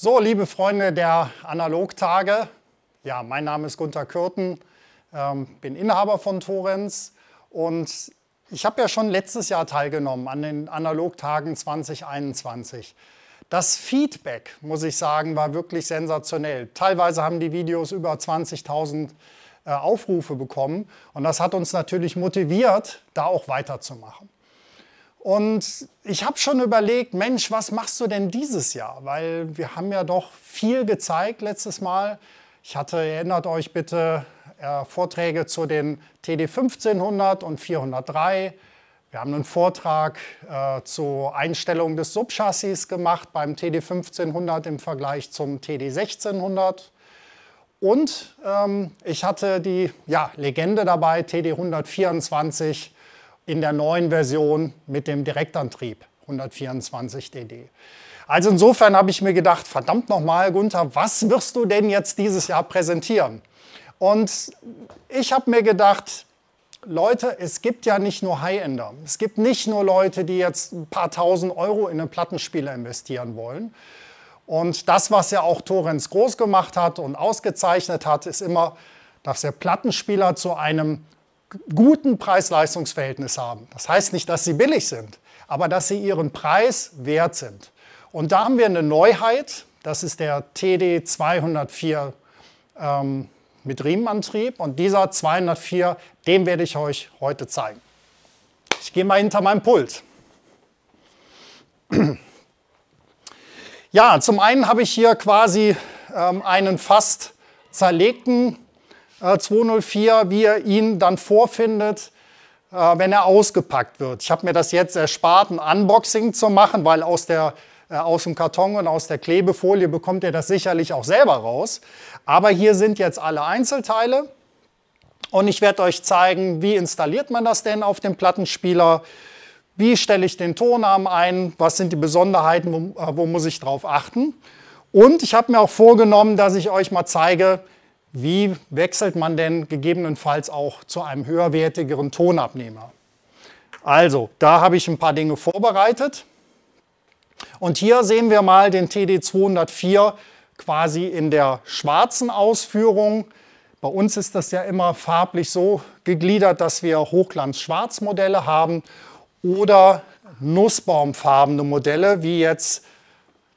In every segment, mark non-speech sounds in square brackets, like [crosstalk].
So, liebe Freunde der Analogtage, ja, mein Name ist Gunther Kürten, ähm, bin Inhaber von Torrens und ich habe ja schon letztes Jahr teilgenommen an den Analogtagen 2021. Das Feedback, muss ich sagen, war wirklich sensationell. Teilweise haben die Videos über 20.000 äh, Aufrufe bekommen und das hat uns natürlich motiviert, da auch weiterzumachen. Und ich habe schon überlegt, Mensch, was machst du denn dieses Jahr? Weil wir haben ja doch viel gezeigt letztes Mal. Ich hatte, erinnert euch bitte, äh, Vorträge zu den TD 1500 und 403. Wir haben einen Vortrag äh, zur Einstellung des Subchassis gemacht beim TD 1500 im Vergleich zum TD 1600. Und ähm, ich hatte die ja, Legende dabei, TD 124 in der neuen Version mit dem Direktantrieb 124 DD. Also insofern habe ich mir gedacht, verdammt nochmal, Gunther, was wirst du denn jetzt dieses Jahr präsentieren? Und ich habe mir gedacht, Leute, es gibt ja nicht nur High-Ender. Es gibt nicht nur Leute, die jetzt ein paar tausend Euro in einen Plattenspieler investieren wollen. Und das, was ja auch Torrens groß gemacht hat und ausgezeichnet hat, ist immer, dass der Plattenspieler zu einem guten Preis-Leistungs-Verhältnis haben. Das heißt nicht, dass sie billig sind, aber dass sie ihren Preis wert sind. Und da haben wir eine Neuheit, das ist der TD 204 ähm, mit Riemenantrieb und dieser 204, den werde ich euch heute zeigen. Ich gehe mal hinter meinem Pult. [clears throat] Ja, zum einen habe ich hier quasi ähm, einen fast zerlegten 204, äh, wie ihr ihn dann vorfindet, äh, wenn er ausgepackt wird. Ich habe mir das jetzt erspart, ein Unboxing zu machen, weil aus, der, äh, aus dem Karton und aus der Klebefolie bekommt ihr das sicherlich auch selber raus. Aber hier sind jetzt alle Einzelteile und ich werde euch zeigen, wie installiert man das denn auf dem Plattenspieler, wie stelle ich den Tonarm ein, was sind die Besonderheiten, wo, wo muss ich drauf achten. Und ich habe mir auch vorgenommen, dass ich euch mal zeige, wie wechselt man denn gegebenenfalls auch zu einem höherwertigeren Tonabnehmer? Also, da habe ich ein paar Dinge vorbereitet. Und hier sehen wir mal den TD204 quasi in der schwarzen Ausführung. Bei uns ist das ja immer farblich so gegliedert, dass wir Hochglanz-Schwarz-Modelle haben oder nussbaumfarbene Modelle, wie jetzt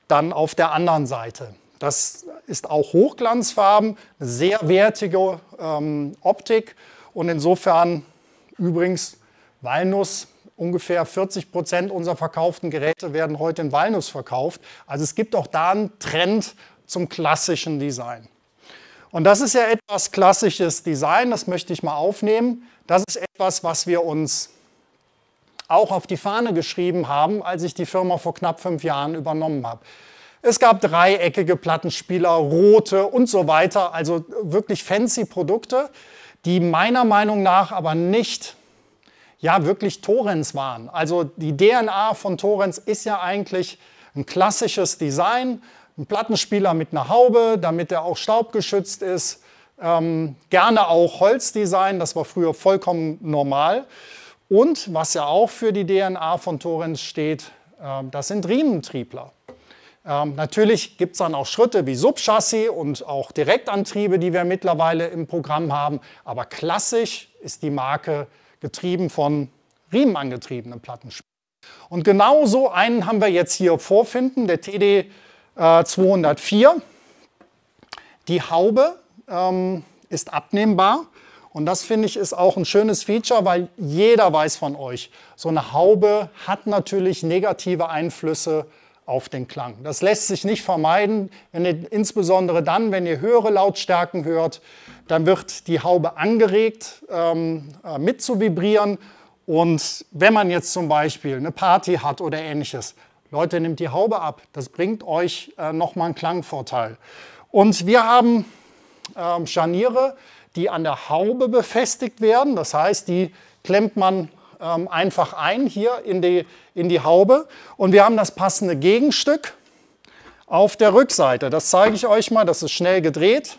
dann auf der anderen Seite. Das ist auch Hochglanzfarben, eine sehr wertige ähm, Optik und insofern übrigens Walnuss. Ungefähr 40 Prozent unserer verkauften Geräte werden heute in Walnuss verkauft. Also es gibt auch da einen Trend zum klassischen Design. Und das ist ja etwas klassisches Design, das möchte ich mal aufnehmen. Das ist etwas, was wir uns auch auf die Fahne geschrieben haben, als ich die Firma vor knapp fünf Jahren übernommen habe. Es gab dreieckige Plattenspieler, rote und so weiter, also wirklich fancy Produkte, die meiner Meinung nach aber nicht ja, wirklich Torrens waren. Also die DNA von Torrens ist ja eigentlich ein klassisches Design, ein Plattenspieler mit einer Haube, damit er auch staubgeschützt ist. Ähm, gerne auch Holzdesign, das war früher vollkommen normal. Und was ja auch für die DNA von Torrens steht, äh, das sind Riementriebler. Ähm, natürlich gibt es dann auch Schritte wie Subchassis und auch Direktantriebe, die wir mittlerweile im Programm haben. Aber klassisch ist die Marke getrieben von riemenangetriebenen Plattenspielern. Und genau so einen haben wir jetzt hier vorfinden, der TD äh, 204. Die Haube ähm, ist abnehmbar. Und das finde ich ist auch ein schönes Feature, weil jeder weiß von euch, so eine Haube hat natürlich negative Einflüsse auf den Klang. Das lässt sich nicht vermeiden, ihr, insbesondere dann, wenn ihr höhere Lautstärken hört, dann wird die Haube angeregt, ähm, äh, mit zu vibrieren. Und wenn man jetzt zum Beispiel eine Party hat oder ähnliches, Leute, nimmt die Haube ab. Das bringt euch äh, nochmal einen Klangvorteil. Und wir haben ähm, Scharniere, die an der Haube befestigt werden. Das heißt, die klemmt man ähm, einfach ein hier in die, in die Haube. Und wir haben das passende Gegenstück auf der Rückseite. Das zeige ich euch mal, das ist schnell gedreht.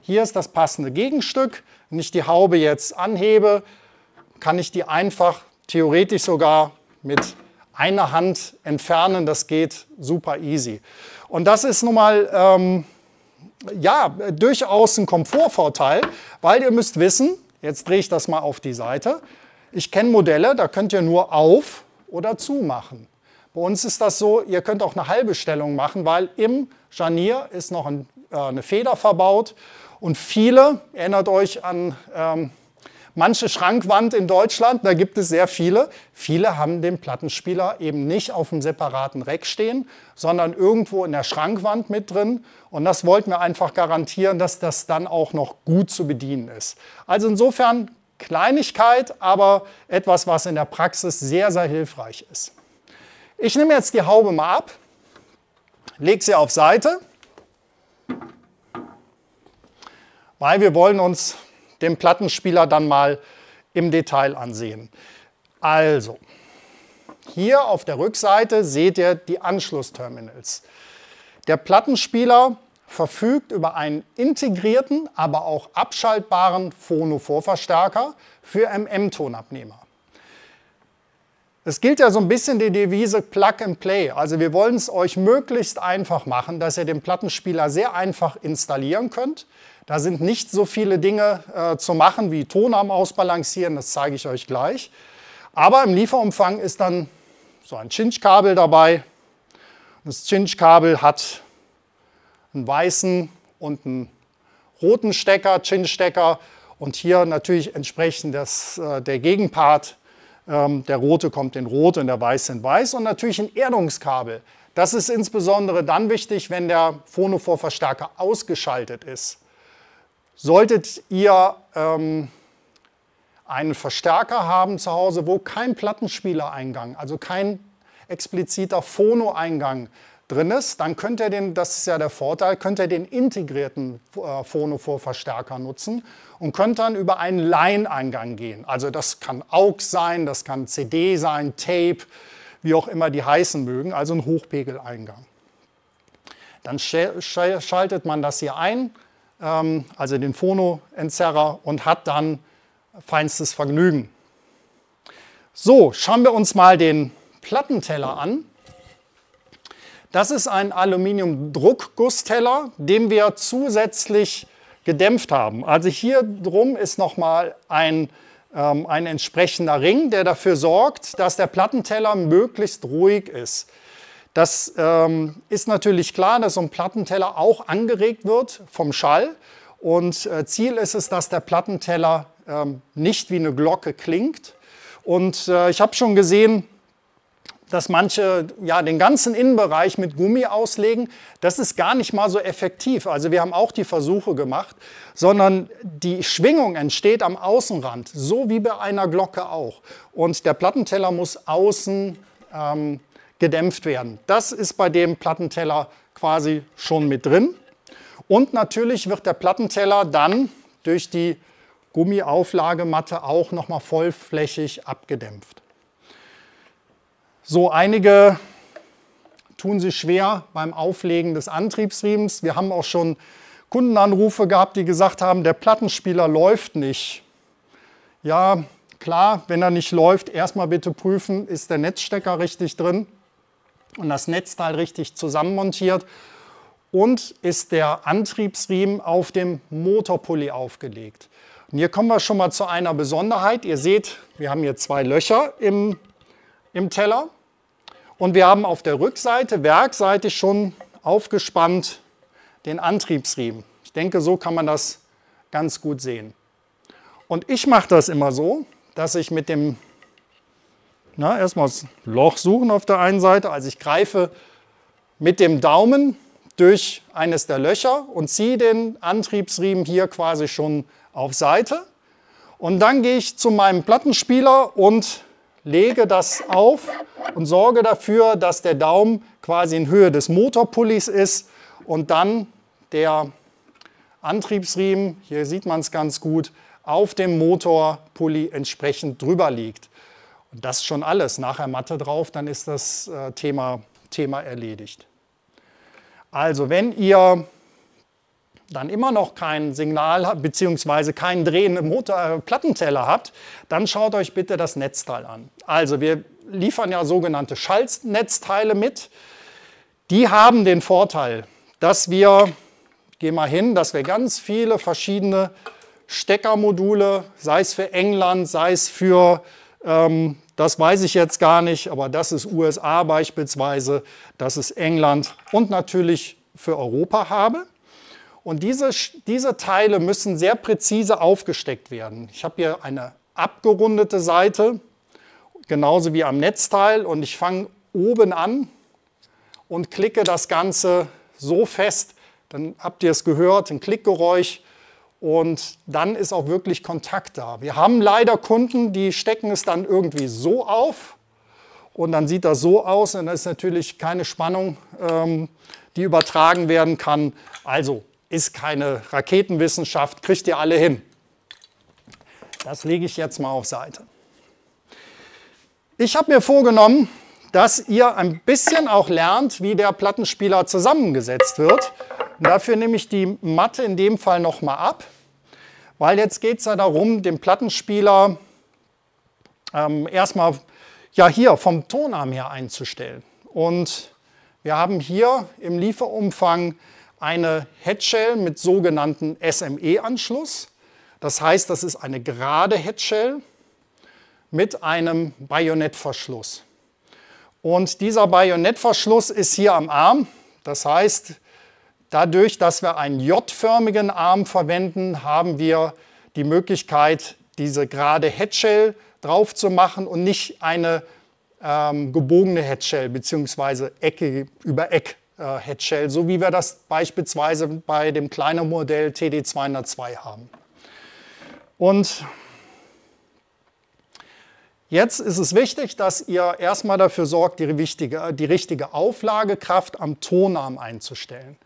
Hier ist das passende Gegenstück. Wenn ich die Haube jetzt anhebe, kann ich die einfach theoretisch sogar mit eine Hand entfernen, das geht super easy. Und das ist nun mal ähm, ja, durchaus ein Komfortvorteil, weil ihr müsst wissen, jetzt drehe ich das mal auf die Seite, ich kenne Modelle, da könnt ihr nur auf oder zu machen. Bei uns ist das so, ihr könnt auch eine halbe Stellung machen, weil im Scharnier ist noch ein, äh, eine Feder verbaut und viele, erinnert euch an ähm, manche Schrankwand in Deutschland, da gibt es sehr viele, viele haben den Plattenspieler eben nicht auf einem separaten Reck stehen, sondern irgendwo in der Schrankwand mit drin und das wollten wir einfach garantieren, dass das dann auch noch gut zu bedienen ist. Also insofern Kleinigkeit, aber etwas, was in der Praxis sehr, sehr hilfreich ist. Ich nehme jetzt die Haube mal ab, lege sie auf Seite, weil wir wollen uns den Plattenspieler dann mal im Detail ansehen. Also, hier auf der Rückseite seht ihr die Anschlussterminals. Der Plattenspieler verfügt über einen integrierten, aber auch abschaltbaren Phono-Vorverstärker für MM-Tonabnehmer. Es gilt ja so ein bisschen die Devise Plug and Play. Also wir wollen es euch möglichst einfach machen, dass ihr den Plattenspieler sehr einfach installieren könnt. Da sind nicht so viele Dinge äh, zu machen wie Tonarm ausbalancieren, das zeige ich euch gleich. Aber im Lieferumfang ist dann so ein Cinch-Kabel dabei. Das Cinch-Kabel hat einen weißen und einen roten Stecker, Chin-Stecker und hier natürlich entsprechend das, äh, der Gegenpart der rote kommt in rot und der weiße in weiß und natürlich ein Erdungskabel. Das ist insbesondere dann wichtig, wenn der Phonophore-Verstärker ausgeschaltet ist. Solltet ihr ähm, einen Verstärker haben zu Hause, wo kein Plattenspielereingang, also kein expliziter Phono-Eingang drin ist, dann könnt ihr den, das ist ja der Vorteil, könnt ihr den integrierten äh, Phonophore-Verstärker nutzen und könnt dann über einen Line-Eingang gehen. Also das kann AUX sein, das kann CD sein, Tape, wie auch immer die heißen mögen, also ein Hochpegeleingang. Dann schaltet man das hier ein, ähm, also den Phono-Entzerrer und hat dann feinstes Vergnügen. So, schauen wir uns mal den Plattenteller an. Das ist ein Aluminium-Druckgussteller, den wir zusätzlich gedämpft haben. Also hier drum ist nochmal ein, ähm, ein entsprechender Ring, der dafür sorgt, dass der Plattenteller möglichst ruhig ist. Das ähm, ist natürlich klar, dass so ein Plattenteller auch angeregt wird vom Schall. Und äh, Ziel ist es, dass der Plattenteller ähm, nicht wie eine Glocke klingt. Und äh, ich habe schon gesehen, dass manche ja, den ganzen Innenbereich mit Gummi auslegen. Das ist gar nicht mal so effektiv. Also wir haben auch die Versuche gemacht, sondern die Schwingung entsteht am Außenrand, so wie bei einer Glocke auch. Und der Plattenteller muss außen ähm, gedämpft werden. Das ist bei dem Plattenteller quasi schon mit drin. Und natürlich wird der Plattenteller dann durch die Gummiauflagematte auch nochmal vollflächig abgedämpft. So, einige tun sich schwer beim Auflegen des Antriebsriemens. Wir haben auch schon Kundenanrufe gehabt, die gesagt haben, der Plattenspieler läuft nicht. Ja, klar, wenn er nicht läuft, erstmal bitte prüfen, ist der Netzstecker richtig drin und das Netzteil richtig zusammenmontiert und ist der Antriebsriemen auf dem Motorpulli aufgelegt. Und hier kommen wir schon mal zu einer Besonderheit. Ihr seht, wir haben hier zwei Löcher im im Teller. Und wir haben auf der Rückseite werkseitig schon aufgespannt den Antriebsriemen. Ich denke, so kann man das ganz gut sehen. Und ich mache das immer so, dass ich mit dem, na, erstmal das Loch suchen auf der einen Seite, also ich greife mit dem Daumen durch eines der Löcher und ziehe den Antriebsriemen hier quasi schon auf Seite. Und dann gehe ich zu meinem Plattenspieler und lege das auf und sorge dafür, dass der Daumen quasi in Höhe des Motorpullis ist und dann der Antriebsriemen, hier sieht man es ganz gut, auf dem Motorpulli entsprechend drüber liegt. Und das ist schon alles. Nachher Matte drauf, dann ist das äh, Thema, Thema erledigt. Also wenn ihr dann immer noch kein Signal bzw. keinen drehenden Motor, äh, Plattenteller habt, dann schaut euch bitte das Netzteil an. Also wir liefern ja sogenannte Schaltnetzteile mit. Die haben den Vorteil, dass wir, geh mal hin, dass wir ganz viele verschiedene Steckermodule, sei es für England, sei es für, ähm, das weiß ich jetzt gar nicht, aber das ist USA beispielsweise, das ist England und natürlich für Europa habe. Und diese, diese Teile müssen sehr präzise aufgesteckt werden. Ich habe hier eine abgerundete Seite, genauso wie am Netzteil. Und ich fange oben an und klicke das Ganze so fest, dann habt ihr es gehört, ein Klickgeräusch. Und dann ist auch wirklich Kontakt da. Wir haben leider Kunden, die stecken es dann irgendwie so auf und dann sieht das so aus und da ist natürlich keine Spannung, ähm, die übertragen werden kann. Also ist keine Raketenwissenschaft, kriegt ihr alle hin. Das lege ich jetzt mal auf Seite. Ich habe mir vorgenommen, dass ihr ein bisschen auch lernt, wie der Plattenspieler zusammengesetzt wird. Und dafür nehme ich die Matte in dem Fall nochmal ab, weil jetzt geht es ja darum, den Plattenspieler ähm, erstmal ja, hier vom Tonarm her einzustellen. Und wir haben hier im Lieferumfang eine Headshell mit sogenannten SME-Anschluss. Das heißt, das ist eine gerade Headshell mit einem Bajonettverschluss. Und dieser Bajonettverschluss ist hier am Arm. Das heißt, dadurch, dass wir einen J-förmigen Arm verwenden, haben wir die Möglichkeit, diese gerade Headshell drauf zu machen und nicht eine ähm, gebogene Headshell bzw. Ecke über Eck äh, Headshell, so wie wir das beispielsweise bei dem kleinen Modell TD202 haben. Und jetzt ist es wichtig, dass ihr erstmal dafür sorgt, die, wichtige, die richtige Auflagekraft am Tonarm einzustellen.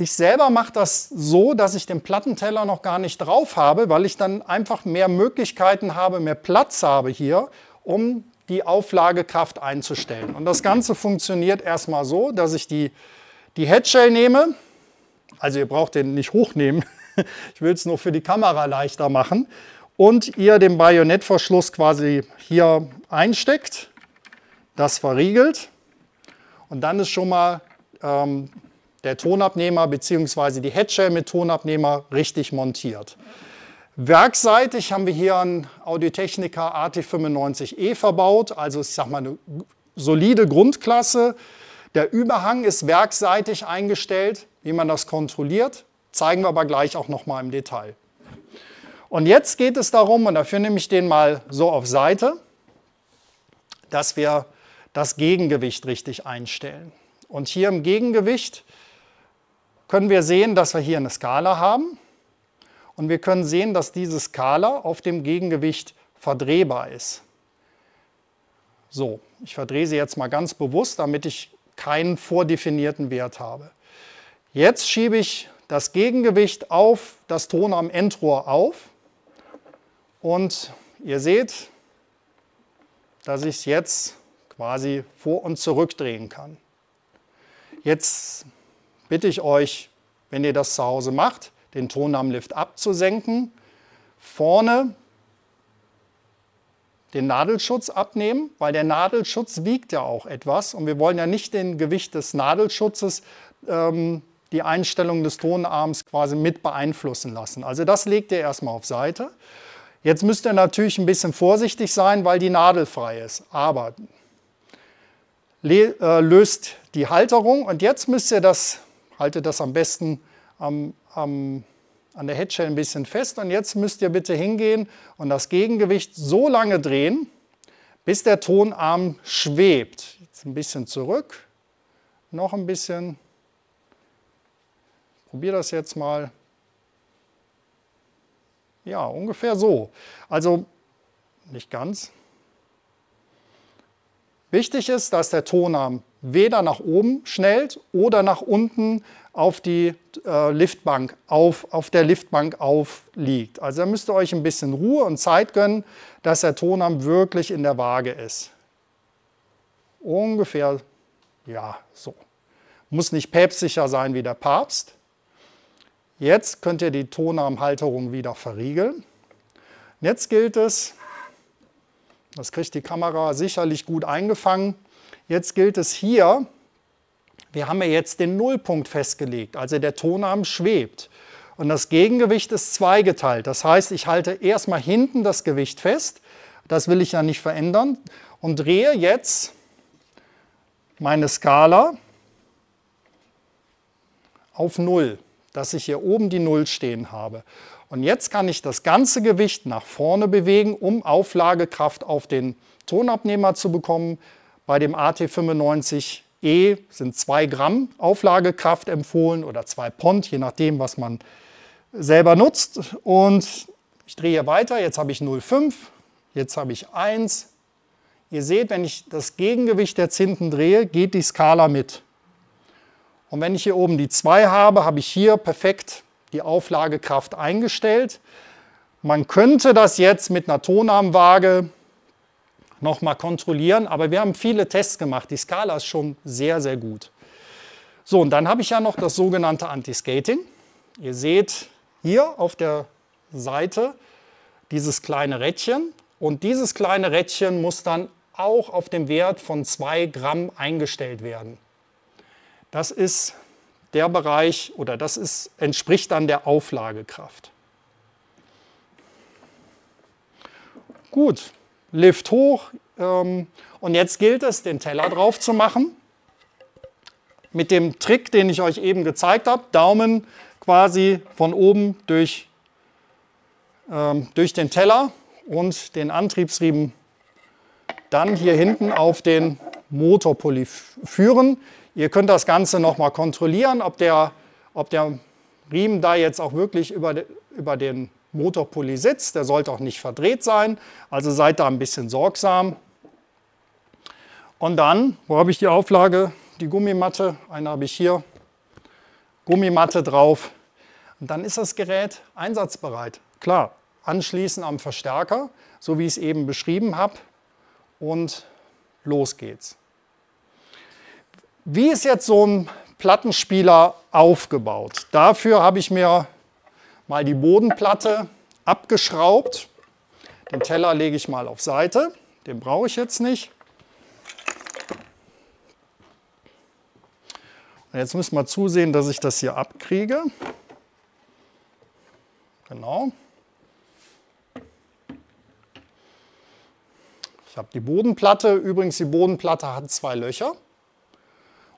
Ich selber mache das so, dass ich den Plattenteller noch gar nicht drauf habe, weil ich dann einfach mehr Möglichkeiten habe, mehr Platz habe hier, um die Auflagekraft einzustellen. Und das Ganze funktioniert erstmal so, dass ich die, die Headshell nehme. Also ihr braucht den nicht hochnehmen. [laughs] Ich will es nur für die Kamera leichter machen. Und ihr den Bajonettverschluss quasi hier einsteckt, das verriegelt. Und dann ist schon mal ähm, der Tonabnehmer bzw. die Headshell mit Tonabnehmer richtig montiert. Werkseitig haben wir hier einen Audiotechnica AT95E verbaut, also ich sag mal eine solide Grundklasse. Der Überhang ist werkseitig eingestellt. Wie man das kontrolliert, zeigen wir aber gleich auch noch mal im Detail. Und jetzt geht es darum, und dafür nehme ich den mal so auf Seite, dass wir das Gegengewicht richtig einstellen. Und hier im Gegengewicht können wir sehen, dass wir hier eine Skala haben. Und wir können sehen, dass diese Skala auf dem Gegengewicht verdrehbar ist. So, ich verdrehe sie jetzt mal ganz bewusst, damit ich keinen vordefinierten Wert habe. Jetzt schiebe ich das Gegengewicht auf das Ton am Endrohr auf und ihr seht, dass ich es jetzt quasi vor und zurück drehen kann. Jetzt bitte ich euch, wenn ihr das zu Hause macht, den Ton am Lift abzusenken, vorne den Nadelschutz abnehmen, weil der Nadelschutz wiegt ja auch etwas und wir wollen ja nicht den Gewicht des Nadelschutzes ähm, die Einstellung des Tonarms quasi mit beeinflussen lassen. Also das legt ihr erstmal auf Seite. Jetzt müsst ihr natürlich ein bisschen vorsichtig sein, weil die Nadel frei ist. Aber äh, löst die Halterung und jetzt müsst ihr das, haltet das am besten am, am, an der Headshell ein bisschen fest. Und jetzt müsst ihr bitte hingehen und das Gegengewicht so lange drehen, bis der Tonarm schwebt. Jetzt ein bisschen zurück, noch ein bisschen probiere das jetzt mal. Ja, ungefähr so. Also nicht ganz. Wichtig ist, dass der Tonarm weder nach oben schnellt oder nach unten auf, die, äh, Liftbank auf, auf der Liftbank aufliegt. Also da müsst ihr euch ein bisschen Ruhe und Zeit gönnen, dass der Tonarm wirklich in der Waage ist. Ungefähr, ja, so. Muss nicht päpstlicher sein wie der Papst, Jetzt könnt ihr die Tonarmhalterung wieder verriegeln. Jetzt gilt es, Das kriegt die Kamera sicherlich gut eingefangen. Jetzt gilt es hier, wir haben ja jetzt den Nullpunkt festgelegt, also der Tonarm schwebt. Und das Gegengewicht ist zweigeteilt. Das heißt, ich halte erstmal hinten das Gewicht fest, das will ich ja nicht verändern, und drehe jetzt meine Skala auf 0, dass ich hier oben die 0 stehen habe. Und jetzt kann ich das ganze Gewicht nach vorne bewegen, um Auflagekraft auf den Tonabnehmer zu bekommen. Bei dem AT95E sind 2 Gramm Auflagekraft empfohlen oder 2 Pond, je nachdem, was man selber nutzt. Und ich drehe weiter, jetzt habe ich 0,5, jetzt habe ich 1. Ihr seht, wenn ich das Gegengewicht jetzt hinten drehe, geht die Skala mit. Und wenn ich hier oben die 2 habe, habe ich hier perfekt die Auflagekraft eingestellt. Man könnte das jetzt mit einer Tonarmwaage nochmal kontrollieren, aber wir haben viele Tests gemacht. Die Skala ist schon sehr, sehr gut. So, und dann habe ich ja noch das sogenannte Anti-Skating. Ihr seht hier auf der Seite dieses kleine Rädchen und dieses kleine Rädchen muss dann auch auf dem Wert von 2 Gramm eingestellt werden. Das ist der Bereich oder das ist, entspricht dann der Auflagekraft. Gut, Lift hoch ähm, und jetzt gilt es, den Teller drauf zu machen. Mit dem Trick, den ich euch eben gezeigt habe, Daumen quasi von oben durch, ähm, durch den Teller und den Antriebsriemen dann hier hinten auf den Motorpulli führen. Ihr könnt das Ganze nochmal kontrollieren, ob der, ob der Riemen da jetzt auch wirklich über, über den Motorpulli sitzt. Der sollte auch nicht verdreht sein, also seid da ein bisschen sorgsam. Und dann, wo habe ich die Auflage? Die Gummimatte, eine habe ich hier, Gummimatte drauf. Und dann ist das Gerät einsatzbereit. Klar, anschließen am Verstärker, so wie ich es eben beschrieben habe. Und los geht's. Wie ist jetzt so ein Plattenspieler aufgebaut? Dafür habe ich mir mal die Bodenplatte abgeschraubt. Den Teller lege ich mal auf Seite, den brauche ich jetzt nicht. Und jetzt müssen wir zusehen, dass ich das hier abkriege. Genau. Ich habe die Bodenplatte, übrigens die Bodenplatte hat zwei Löcher.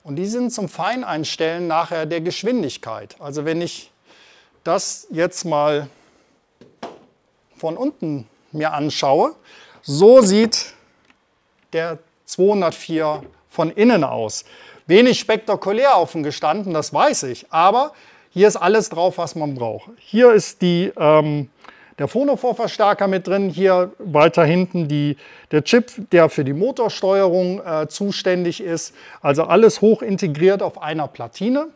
Und die sind zum Feineinstellen nachher der Geschwindigkeit. Also wenn ich das jetzt mal von unten mir anschaue, so sieht der 204 von innen aus. Wenig spektakulär offen gestanden, das weiß ich, aber hier ist alles drauf, was man braucht. Hier ist die ähm, der Phonophore-Verstärker mit drin, hier weiter hinten die, der Chip, der für die Motorsteuerung äh, zuständig ist. Also alles hoch integriert auf einer Platine.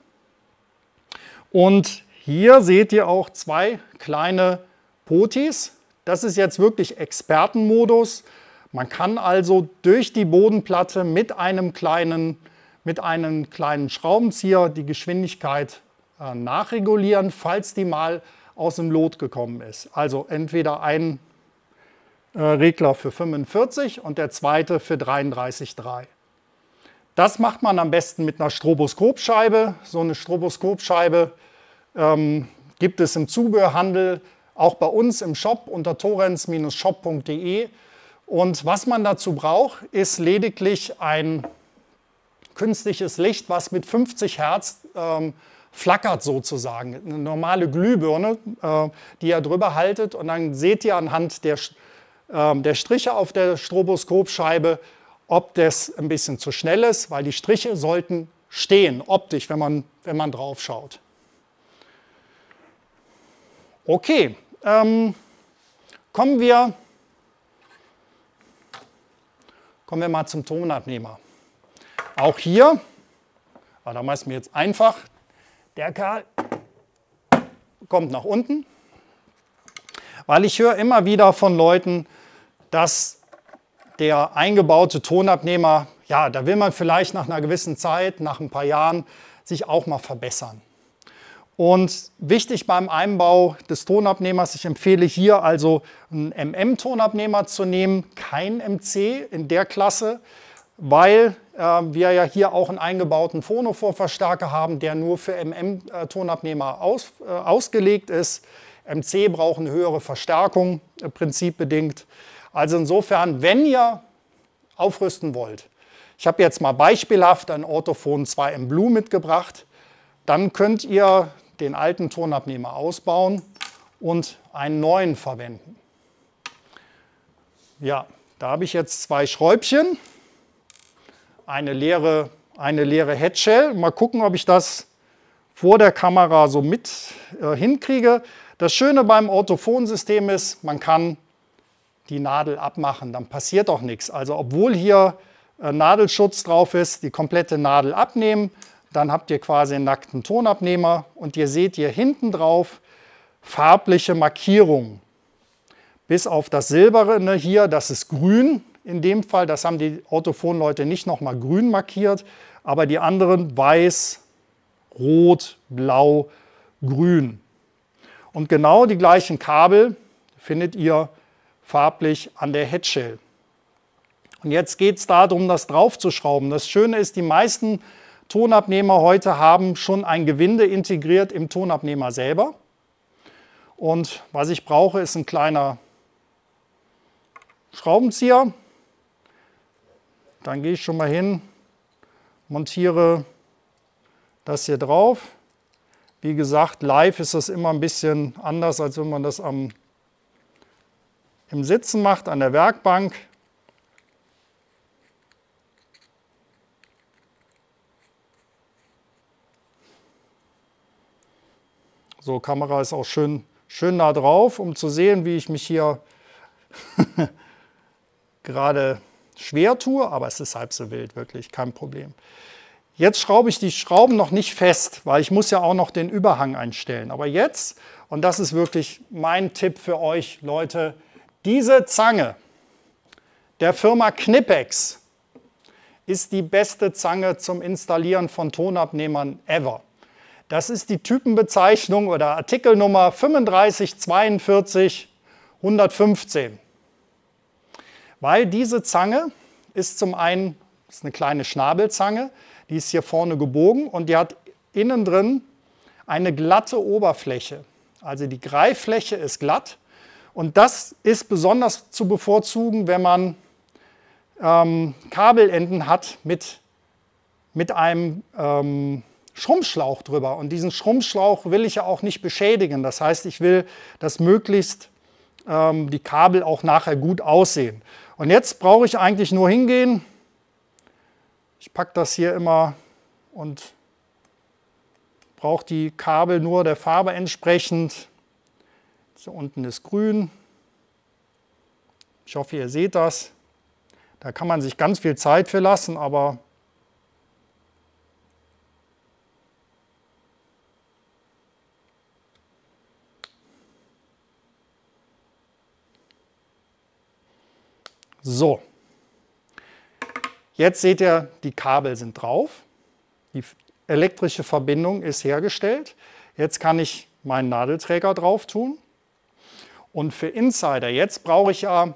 Und hier seht ihr auch zwei kleine Potis. Das ist jetzt wirklich Expertenmodus. Man kann also durch die Bodenplatte mit einem kleinen, mit einem kleinen Schraubenzieher die Geschwindigkeit äh, nachregulieren, falls die mal aus dem Lot gekommen ist. Also entweder ein äh, Regler für 45 und der zweite für 33,3. Das macht man am besten mit einer Stroboskopscheibe. So eine Stroboskopscheibe ähm, gibt es im Zubehörhandel, auch bei uns im Shop unter torrens-shop.de. Und was man dazu braucht, ist lediglich ein künstliches Licht, was mit 50 Hertz ähm, flackert sozusagen. Eine normale Glühbirne, äh, die ihr drüber haltet und dann seht ihr anhand der, äh, der Striche auf der Stroboskopscheibe, ob das ein bisschen zu schnell ist, weil die Striche sollten stehen, optisch, wenn man, wenn man drauf schaut. Okay, ähm, kommen, wir, kommen wir mal zum Tonabnehmer. Auch hier, war damals mir jetzt einfach, der Kerl kommt nach unten, weil ich höre immer wieder von Leuten, dass der eingebaute Tonabnehmer, ja, da will man vielleicht nach einer gewissen Zeit, nach ein paar Jahren, sich auch mal verbessern. Und wichtig beim Einbau des Tonabnehmers, ich empfehle hier also einen MM-Tonabnehmer zu nehmen, kein MC in der Klasse, weil äh, wir ja hier auch einen eingebauten Phonophore-Verstärker haben, der nur für MM-Tonabnehmer aus, äh, ausgelegt ist. MC braucht eine höhere Verstärkung, äh, prinzipbedingt. Also insofern, wenn ihr aufrüsten wollt, ich habe jetzt mal beispielhaft ein Orthophon 2M Blue mitgebracht, dann könnt ihr den alten Tonabnehmer ausbauen und einen neuen verwenden. Ja, da habe ich jetzt zwei Schräubchen, eine leere, eine leere Headshell. Mal gucken, ob ich das vor der Kamera so mit äh, hinkriege. Das Schöne beim Orthophonsystem ist, man kann die Nadel abmachen, dann passiert auch nichts. Also obwohl hier äh, Nadelschutz drauf ist, die komplette Nadel abnehmen, dann habt ihr quasi einen nackten Tonabnehmer und ihr seht hier hinten drauf farbliche Markierungen. Bis auf das Silberne hier, das ist grün in dem Fall. Das haben die Autophon-Leute nicht nochmal grün markiert, aber die anderen weiß, rot, blau, grün. Und genau die gleichen Kabel findet ihr farblich an der Headshell. Und jetzt geht es darum, das draufzuschrauben. Das Schöne ist, die meisten Tonabnehmer heute haben schon ein Gewinde integriert im Tonabnehmer selber. Und was ich brauche, ist ein kleiner Schraubenzieher. Dann gehe ich schon mal hin, montiere das hier drauf. Wie gesagt, live ist das immer ein bisschen anders, als wenn man das am, im Sitzen macht, an der Werkbank. So, Kamera ist auch schön, schön nah drauf, um zu sehen, wie ich mich hier [laughs] gerade schwer tue, aber es ist halb so wild, wirklich, kein Problem. Jetzt schraube ich die Schrauben noch nicht fest, weil ich muss ja auch noch den Überhang einstellen. Aber jetzt, und das ist wirklich mein Tipp für euch, Leute, diese Zange der Firma Knipex ist die beste Zange zum Installieren von Tonabnehmern ever. Das ist die Typenbezeichnung oder Artikelnummer 3542 115. Weil diese Zange ist zum einen ist eine kleine Schnabelzange, die ist hier vorne gebogen und die hat innen drin eine glatte Oberfläche. Also die Greiffläche ist glatt und das ist besonders zu bevorzugen, wenn man ähm, Kabelenden hat mit, mit einem ähm, Schrumpfschlauch drüber. Und diesen Schrumpfschlauch will ich ja auch nicht beschädigen. Das heißt, ich will, dass möglichst ähm, die Kabel auch nachher gut aussehen. Und jetzt brauche ich eigentlich nur hingehen. Ich packe das hier immer und brauche die Kabel nur der Farbe entsprechend. Hier unten ist grün. Ich hoffe, ihr seht das. Da kann man sich ganz viel Zeit für lassen, aber So, jetzt seht ihr, die Kabel sind drauf. Die elektrische Verbindung ist hergestellt. Jetzt kann ich meinen Nadelträger drauf tun. Und für Insider, jetzt brauche ich ja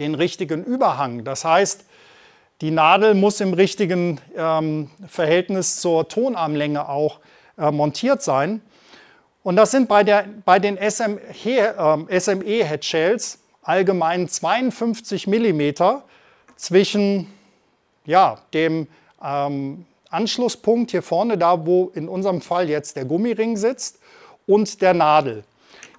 den richtigen Überhang. Das heißt, die Nadel muss im richtigen ähm, Verhältnis zur Tonarmlänge auch äh, montiert sein. Und das sind bei, der, bei den SME-Headshells ähm, allgemein 52 mm zwischen ja, dem ähm, Anschlusspunkt hier vorne, da wo in unserem Fall jetzt der Gummiring sitzt, und der Nadel.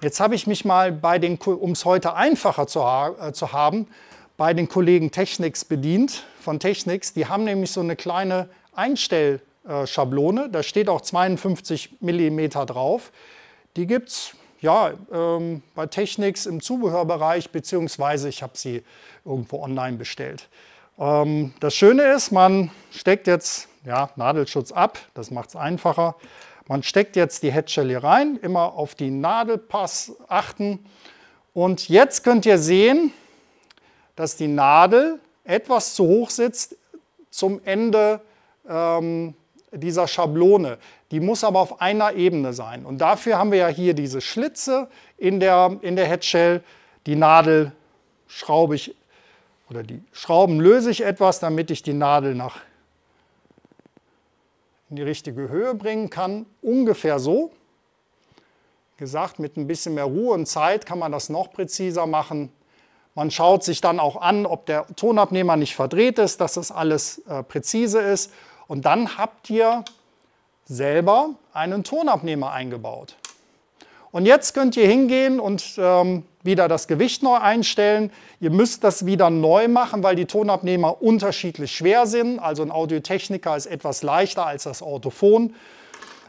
Jetzt habe ich mich mal bei den, um es heute einfacher zu, äh, zu haben, bei den Kollegen Technics bedient, von Technics. Die haben nämlich so eine kleine Einstellschablone, da steht auch 52 mm drauf. Die gibt es ja, ähm, bei Technics im Zubehörbereich, beziehungsweise ich habe sie irgendwo online bestellt. Ähm, das Schöne ist, man steckt jetzt ja, Nadelschutz ab, das macht es einfacher. Man steckt jetzt die Headshell hier rein, immer auf die Nadelpass achten. Und jetzt könnt ihr sehen, dass die Nadel etwas zu hoch sitzt zum Ende ähm, dieser Schablone. Die muss aber auf einer Ebene sein. Und dafür haben wir ja hier diese Schlitze in der, in der Headshell. Die Nadel schraube ich oder die Schrauben löse ich etwas, damit ich die Nadel nach in die richtige Höhe bringen kann. Ungefähr so. Gesagt, mit ein bisschen mehr Ruhe und Zeit kann man das noch präziser machen. Man schaut sich dann auch an, ob der Tonabnehmer nicht verdreht ist, dass das alles äh, präzise ist. Und dann habt ihr selber einen Tonabnehmer eingebaut. Und jetzt könnt ihr hingehen und ähm, wieder das Gewicht neu einstellen. Ihr müsst das wieder neu machen, weil die Tonabnehmer unterschiedlich schwer sind. Also ein Audiotechniker ist etwas leichter als das Autophon.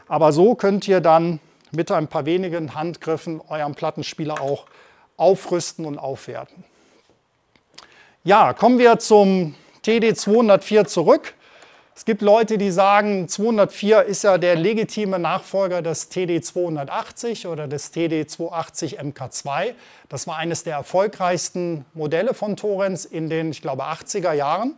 Aber so könnt ihr dann mit ein paar wenigen Handgriffen euren Plattenspieler auch aufrüsten und aufwerten. Ja, kommen wir zum TD204 zurück. Es gibt Leute, die sagen, 204 ist ja der legitime Nachfolger des TD280 oder des TD280 MK2. Das war eines der erfolgreichsten Modelle von Torrens in den, ich glaube, 80er Jahren.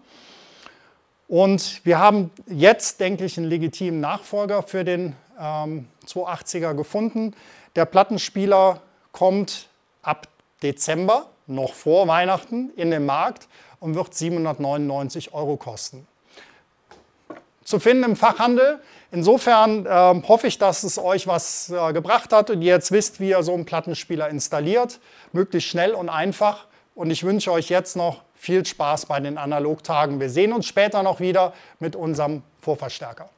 Und wir haben jetzt, denke ich, einen legitimen Nachfolger für den ähm, 280er gefunden. Der Plattenspieler kommt ab Dezember noch vor Weihnachten in den Markt und wird 799 Euro kosten. Zu finden im Fachhandel. Insofern äh, hoffe ich, dass es euch was äh, gebracht hat und ihr jetzt wisst, wie ihr so einen Plattenspieler installiert. Möglichst schnell und einfach. Und ich wünsche euch jetzt noch viel Spaß bei den Analogtagen. Wir sehen uns später noch wieder mit unserem Vorverstärker.